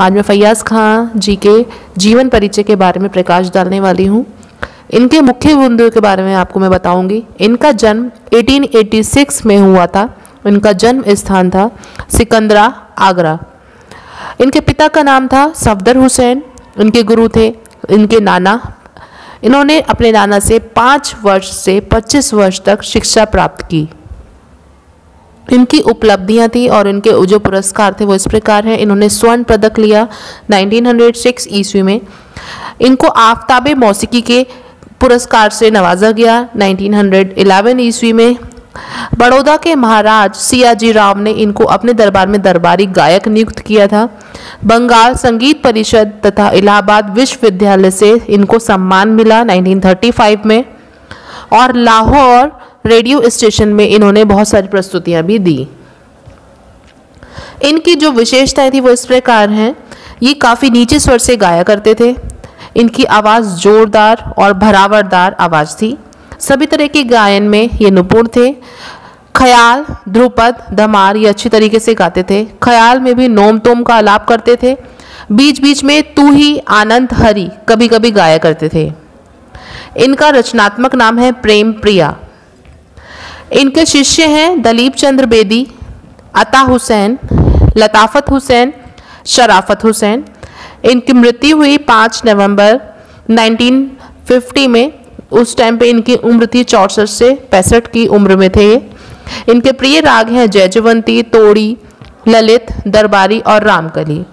आज मैं फैयाज खां जी के जीवन परिचय के बारे में प्रकाश डालने वाली हूँ। इनके मुख्य बिंदुओं के बारे में आपको मैं बताऊँगी। इनका जन्म 1886 में हुआ था। इनका जन्म स्थान था सिकंदरा, आगरा। इनके पिता का नाम था सफदर हुसैन। इनके गुरु थे, इनके नाना। इन्होंने अपने नाना से पाँच वर्ष से पच्चीस वर्ष तक शिक्षा प्राप्त की। इनकी उपलब्धियाँ थी और इनके जो पुरस्कार थे वो इस प्रकार हैं। इन्होंने स्वर्ण पदक लिया 1906 ईस्वी में। इनको आफ्ताब मौसीकी के पुरस्कार से नवाजा गया 1911 ईस्वी में। बड़ौदा के महाराज सियाजी राव ने इनको अपने दरबार में दरबारी गायक नियुक्त किया था। बंगाल संगीत परिषद तथा इलाहाबाद विश्वविद्यालय से इनको सम्मान मिला 1935 में। और लाहौर रेडियो स्टेशन में इन्होंने बहुत सारी प्रस्तुतियाँ भी दी। इनकी जो विशेषताएँ थी वो इस प्रकार हैं। ये काफ़ी नीचे स्वर से गाया करते थे। इनकी आवाज़ जोरदार और भरावरदार आवाज़ थी। सभी तरह के गायन में ये निपुण थे। ख्याल, ध्रुपद धमार ये अच्छी तरीके से गाते थे। ख्याल में भी नोम तोम का आलाप करते थे। बीच बीच में तू ही आनंद हरि कभी कभी गाया करते थे। इनका रचनात्मक नाम है प्रेम प्रिया। इनके शिष्य हैं दलीप चंद्र बेदी, अता हुसैन, लताफत हुसैन, शराफत हुसैन। इनकी मृत्यु हुई पाँच नवंबर 1950 में। उस टाइम पे इनकी उम्र थी चौसठ से पैंसठ की उम्र में थे ये। इनके प्रिय राग हैं जयजवंती तोड़ी, ललित, दरबारी और रामकली।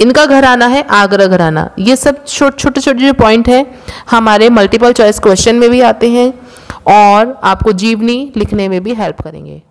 इनका घराना है आगरा घराना। ये सब छोटे छोटे छोटे जो पॉइंट हैं, हमारे मल्टीपल चॉइस क्वेश्चन में भी आते हैं। और आपको जीवनी लिखने में भी हेल्प करेंगे।